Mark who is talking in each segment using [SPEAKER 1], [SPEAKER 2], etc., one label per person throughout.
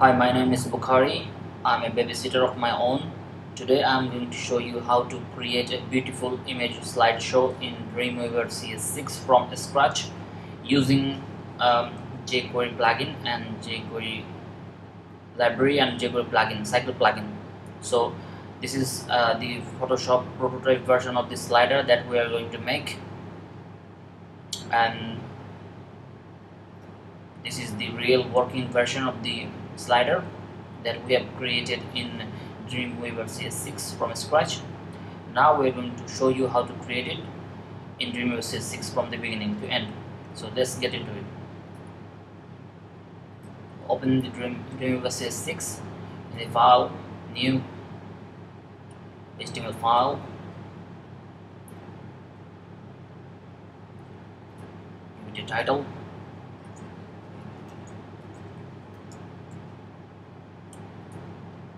[SPEAKER 1] Hi, my name is Bokhari. I'm a babysitter of my own. Today I'm going to show you how to create a beautiful image slideshow in Dreamweaver CS6 from scratch using um, jQuery plugin and jQuery library and jQuery plugin, cycle plugin. So this is uh, the Photoshop prototype version of the slider that we are going to make and this is the real working version of the slider that we have created in Dreamweaver CS6 from scratch. Now we're going to show you how to create it in Dreamweaver CS6 from the beginning to end. So let's get into it. Open the Dream, Dreamweaver CS6 in the file, new HTML file. Give it a title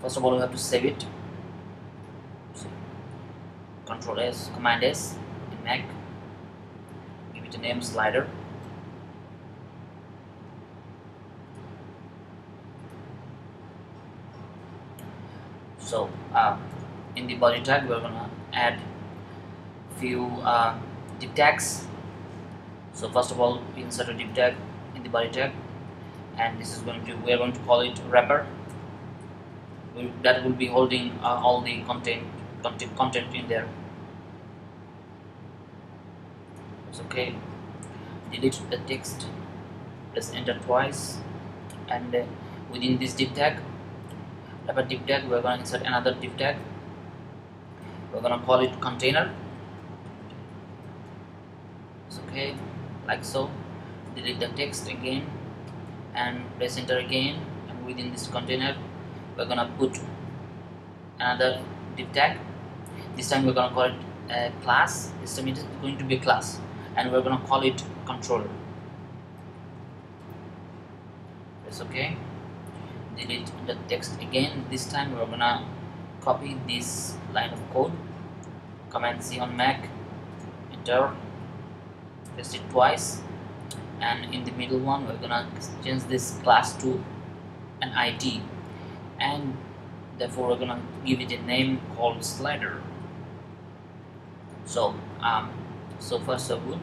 [SPEAKER 1] first of all we have to save it. So, control s command s in mac give it a name slider. So uh, in the body tag we're gonna add few uh, div tags. So first of all insert a div tag in the body tag. And this is going to we are going to call it wrapper that will be holding uh, all the content, content content in there. It's okay. Delete the text. Press enter twice. And uh, within this div tag wrapper div tag we're going to insert another div tag. We're going to call it container. It's okay like so. Delete the text again and press enter again. And within this container we're gonna put another div tag. This time we're gonna call it a class. This time it is going to be a class and we're gonna call it controller that's okay. Delete the text again. This time we're gonna copy this line of code. Command C on Mac. Enter. Paste it twice. And in the middle one we're gonna change this class to an ID and therefore we're gonna give it a name called slider. So um, so first so good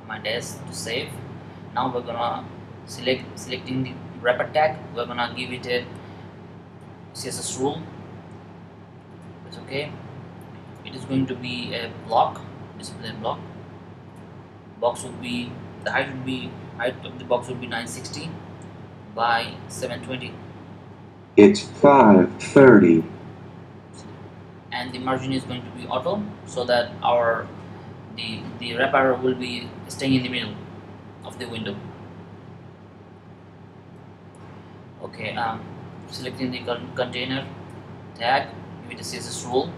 [SPEAKER 1] command S to save. Now we're gonna select selecting the wrapper tag. We're gonna give it a CSS rule. It's okay. It is going to be a block display block. Box would be the height would be height of the box would be 960 by 720
[SPEAKER 2] it's 5.30.
[SPEAKER 1] And the margin is going to be auto so that our the, the wrapper will be staying in the middle of the window. Okay, um, selecting the con container tag with the CSS rule.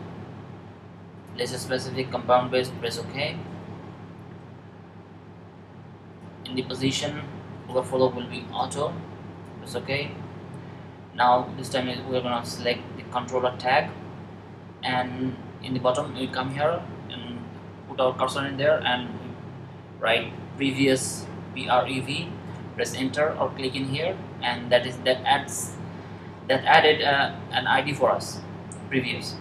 [SPEAKER 1] Place a specific compound base, press OK. In the position, overflow will be auto, press OK now this time we're gonna select the controller tag and in the bottom we come here and put our cursor in there and write previous prev press enter or click in here and that is that adds that added uh, an id for us previous.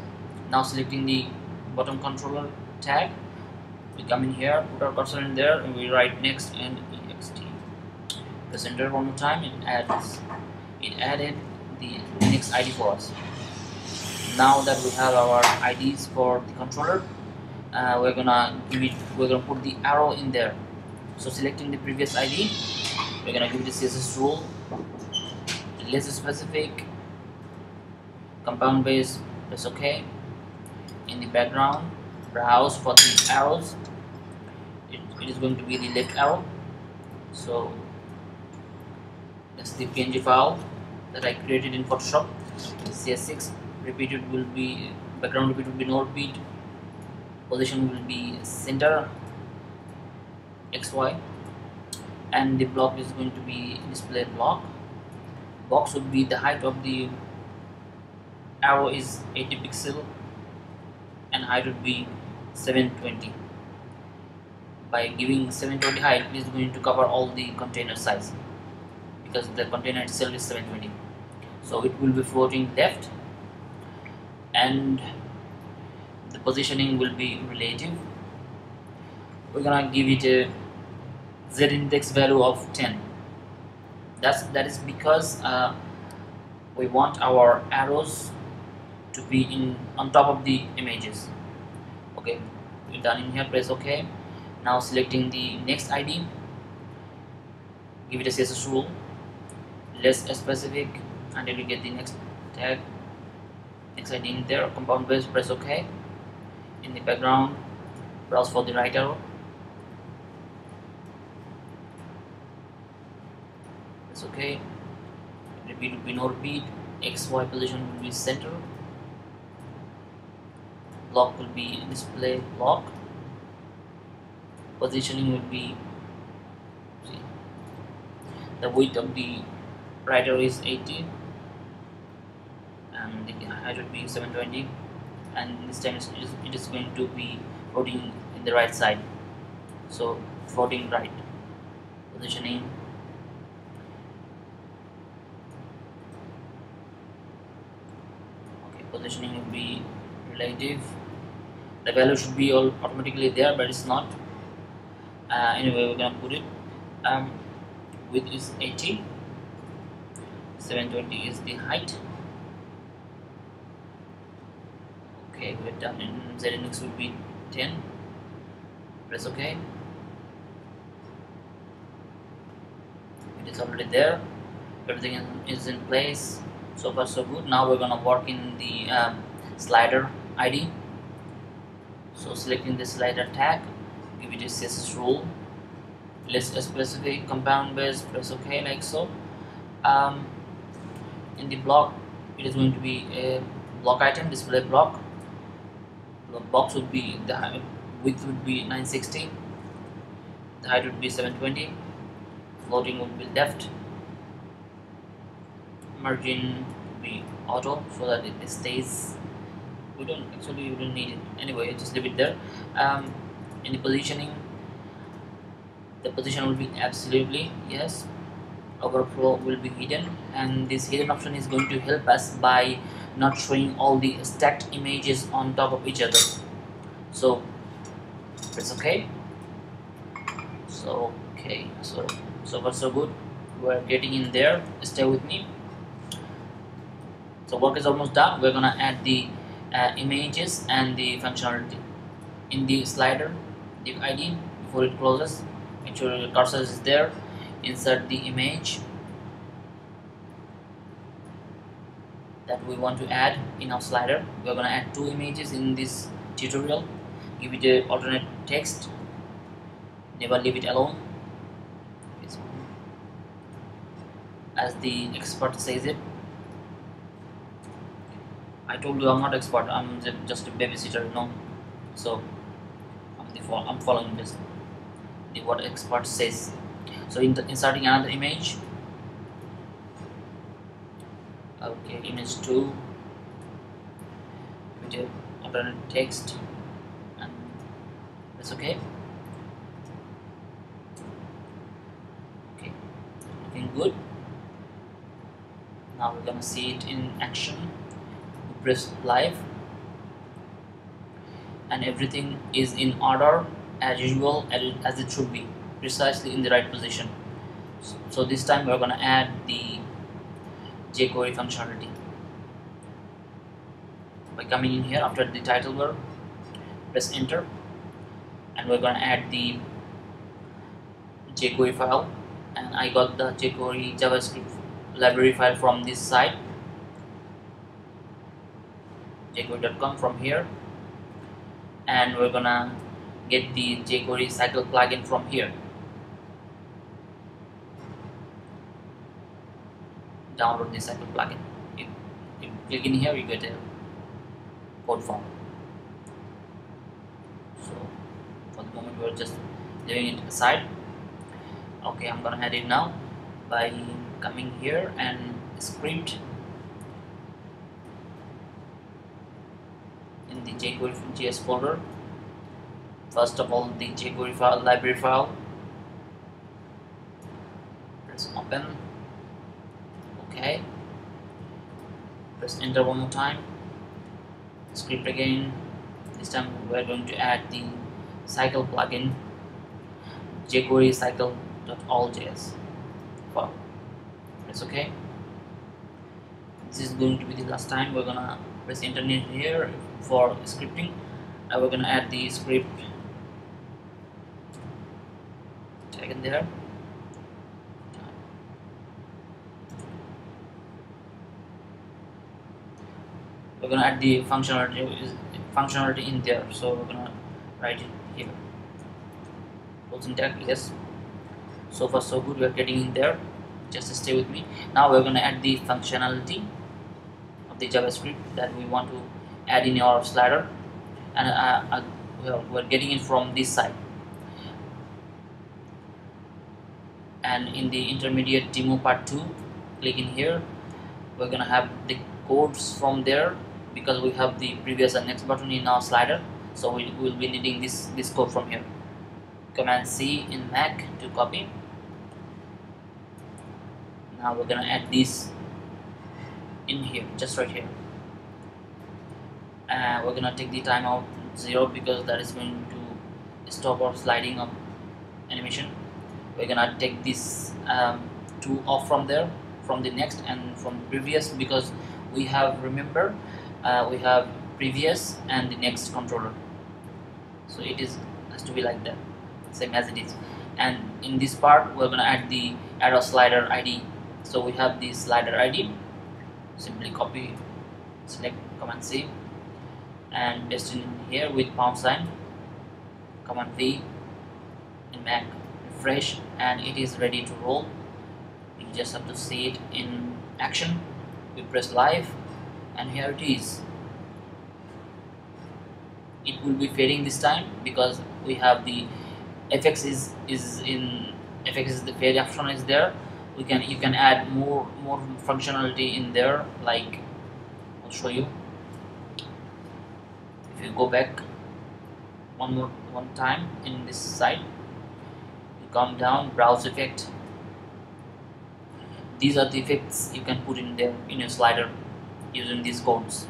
[SPEAKER 1] Now selecting the bottom controller tag we come in here put our cursor in there and we write next and ext press enter one more time it adds it added the next ID for us. Now that we have our IDs for the controller, uh, we're gonna give it. We're gonna put the arrow in there. So selecting the previous ID, we're gonna give it a CSS rule, less specific, compound base. Press OK. In the background, browse for the arrows. It, it is going to be the left arrow. So that's the PNG file that I created in Photoshop. CS6 repeated will be background repeat will be no repeat position will be center XY and the block is going to be display block. Box would be the height of the arrow is 80 pixel and height would be 720 by giving 720 height it is going to cover all the container size because the container itself is 720 so it will be floating left and the positioning will be relative. We're gonna give it a z index value of 10 that's that is because uh, we want our arrows to be in on top of the images. Okay we're done in here press ok now selecting the next id give it a css rule. Less specific until you get the next tag in there compound base press ok. In the background browse for the right arrow. It's okay repeat will be no repeat. Xy position will be center. Block will be display block positioning will be see, the width of the arrow is 80 height will be 720 and this time it is, it is going to be floating in the right side. So floating right. Positioning okay positioning will be relative. The value should be all automatically there but it's not. Uh, anyway we're gonna put it. Um, width is 80 720 is the height okay we're done. In Z index will be 10 press ok it is already there. Everything is in place. So far so good. Now we're gonna work in the um, slider ID so selecting the slider tag. Give it a CSS rule. List a specific compound base. Press ok like so. Um, in the block it is going to be a block item display block the box would be the width would be 960 the height would be 720 floating would be left margin would be auto so that it stays we don't actually we don't need it anyway just leave it there. Um, in the positioning the position will be absolutely yes overflow will be hidden and this hidden option is going to help us by not showing all the stacked images on top of each other. So it's okay. So okay. So so far so good. We're getting in there. Stay with me. So work is almost done. We're gonna add the uh, images and the functionality in the slider the id before it closes. Make sure your cursor is there. Insert the image that we want to add in our slider. We're going to add two images in this tutorial. Give it a alternate text. Never leave it alone. As the expert says it. I told you I'm not expert. I'm just a babysitter no so I'm, the, I'm following this the what expert says. So in inserting another image okay image 2 video alternate text and that's okay. Okay looking good. Now we're gonna see it in action. We press live. And everything is in order as usual as it should be. Precisely in the right position. So this time we're to add the jQuery functionality by coming in here after the title bar press enter. And we're to add the jQuery file. And I got the jQuery JavaScript library file from this site jQuery.com from here. And we're gonna get the jQuery cycle plugin from here download the cycle plugin. If you click in here you get a code form. So for the moment we're just leaving it aside. Okay I'm gonna add it now by coming here and script in the jQuery JS folder. First of all the jQuery file library file. Press open okay press enter one more time. Script again. This time we're going to add the cycle plugin jQuery cycle.all.js file it's okay. This is going to be the last time we're gonna press internet here for scripting. And we're gonna add the script. Tag in there we're gonna add the functionality functionality in there so we're gonna write it here. Full syntax yes. So far so good we're getting in there. Just stay with me. Now we're gonna add the functionality of the javascript that we want to add in our slider. And uh, uh, well, we're getting it from this side. And in the intermediate demo part 2 click in here. We're gonna have the codes from there because we have the previous and next button in our slider. So we will be needing this this code from here. Command C in Mac to copy. Now we're gonna add this in here just right here. And we're gonna take the timeout zero because that is going to stop our sliding of animation. We're gonna take this um, two off from there from the next and from previous because we have remember uh, we have previous and the next controller. So it is has to be like that same as it is. And in this part we're gonna add the arrow slider id so we have the slider id simply copy select command c. And paste in here with pound sign command v in mac refresh and it is ready to roll. You just have to see it in action. We press live and here it is. It will be fading this time because we have the fx is is in fx is the fade option is there. We can you can add more more functionality in there like I'll show you. If you go back one more one time in this side you come down browse effect. These are the effects you can put in there in your slider using these codes.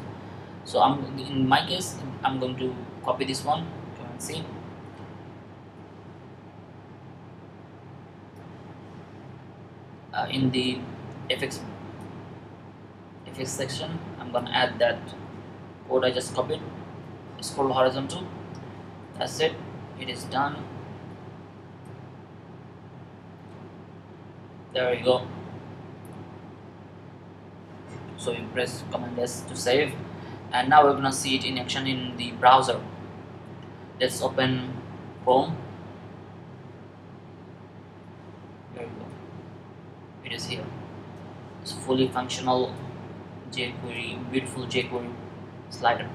[SPEAKER 1] So I'm in my case I'm going to copy this one and see uh, in the fx fx section I'm gonna add that code I just copied. Scroll horizontal that's it. It is done. There you go so you press command S to save. And now we're gonna see it in action in the browser. Let's open Chrome. There you go. It is here. It's fully functional jQuery beautiful jQuery slider.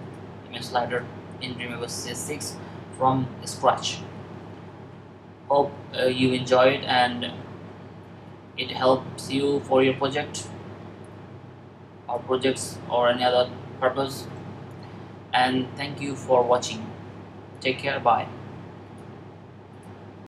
[SPEAKER 1] Image slider in Dreamweaver CS6 from scratch. Hope uh, you enjoyed and it helps you for your project or projects or any other purpose. And thank you for watching. Take care. Bye